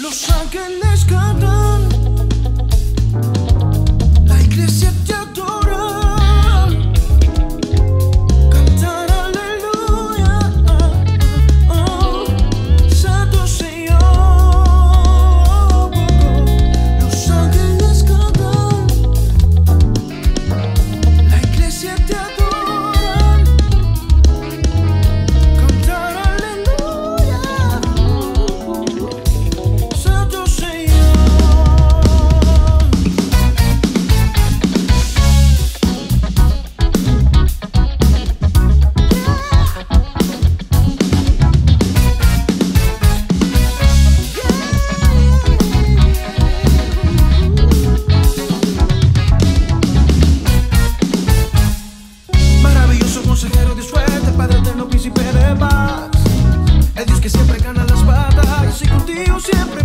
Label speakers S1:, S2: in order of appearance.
S1: Los ángeles cabrón, la iglesia всем привет!